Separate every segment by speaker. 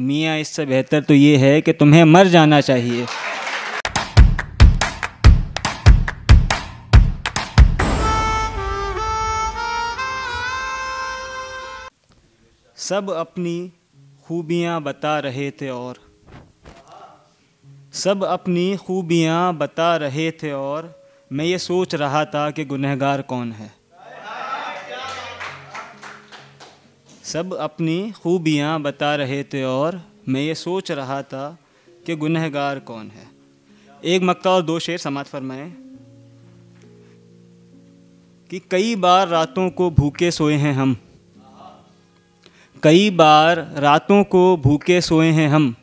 Speaker 1: मियाँ, इससे बेहतर तो ये है कि तुम्हें मर जाना चाहिए। सब अपनी खूबियाँ बता रहे थे और सब अपनी खूबियाँ बता रहे थे और मैं ये सोच रहा था कि गुनहगार कौन है। सब अपनी खूबियाँ बता रहे थे और मैं ये सोच रहा था कि गुनहगार कौन है। एक मक्का और दो शेर समात फरमाएँ। कि कई बार रातों को भूखे सोए हैं हम। कई बार रातों को भूखे सोए हैं हम।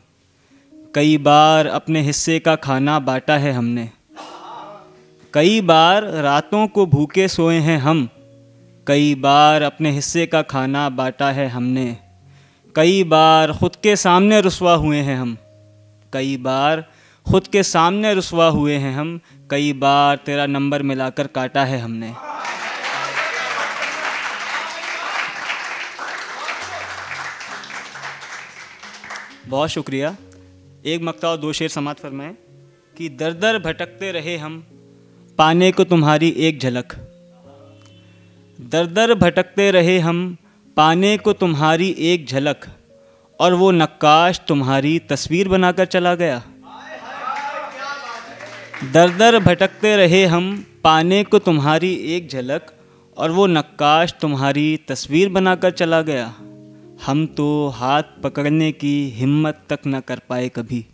Speaker 1: कई बार अपने हिस्से का खाना बांटा है हमने। कई बार रातों को भूखे सोए हैं हम। कई बार अपने हिस्से का खाना बांटा है हमने। कई बार ख़ुद के सामने रसवा हुए हैं हम। कई बार ख़ुद के सामने रसवा हुए हैं हम। कई बार तेरा नंबर मिलाकर काटा है हमने। बहुत शुक्रिया। एक मक्ता और दो शेर समात फरमाएँ कि दर दर भटकते रहे हम, पाने को तुम्हारी एक झलक। दर दर भटकते रहे हम, पाने को तुम्हारी एक झलक, और वो नक्काश तुम्हारी तस्वीर बनाकर चला गया। दर दर भटकते रहे हम, पाने को तुम्हारी एक झलक, और वो नक्काश तुम्हारी तस्वीर बनाकर चला गया। हम तो हाथ पकड़ने की हिम्मत तक न कर पाए कभी।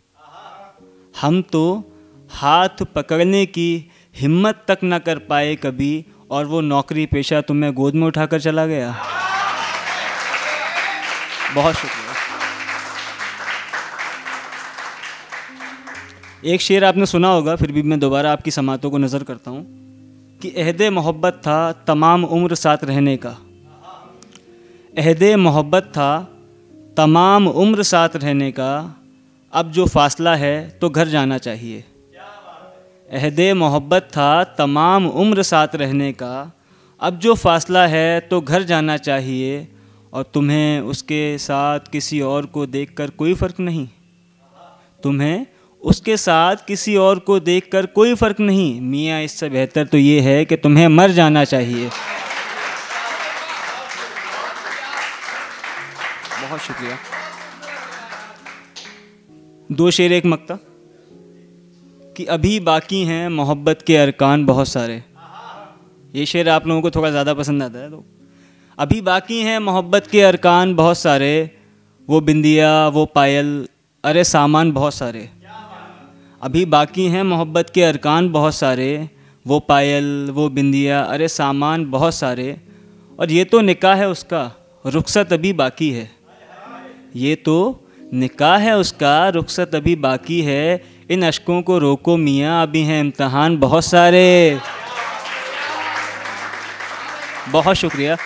Speaker 1: हम तो हाथ पकड़ने की हिम्मत तक न कर पाए कभी और वो नौकरी पेशा तुम्हें गोद में उठाकर चला गया। बहुत शुक्रिया। एक शेर आपने सुना होगा, फिर भी मैं दोबारा आपकी समातों को नज़र करता हूँ, कि अहद मोहब्बत था तमाम उम्र साथ रहने का। अहद मोहब्बत था तमाम उम्र साथ रहने का। अब जो फासला है तो घर जाना चाहिए। अहद मोहब्बत था तमाम उम्र साथ रहने का। अब जो फासला है तो घर जाना चाहिए और तुम्हें उसके साथ किसी और को देखकर कोई फ़र्क नहीं। तुम्हें उसके साथ किसी और को देखकर कोई फ़र्क नहीं। मियाँ इससे बेहतर तो ये है कि तुम्हें मर जाना चाहिए। बहुत शुक्रिया। दो शेर एक मकता। कि अभी बाकी हैं, मोहब्बत के अरकान बहुत सारे। ये शेर आप लोगों को थोड़ा ज़्यादा पसंद आता है तो अभी बाकी हैं, मोहब्बत के अरकान बहुत सारे, वो बिंदिया, वो पायल, अरे सामान बहुत सारे। अभी बाकी हैं, मोहब्बत के अरकान बहुत सारे, वो पायल, वो बिंदिया, अरे सामान बहुत सारे। और ये तो निकाह है उसका, रुखसत अभी बाकी है। ये तो निकाह है उसका, रुखसत अभी बाकी है। इन अशकों को रोको मियाँ अभी हैं इम्तहान बहुत सारे। बहुत शुक्रिया।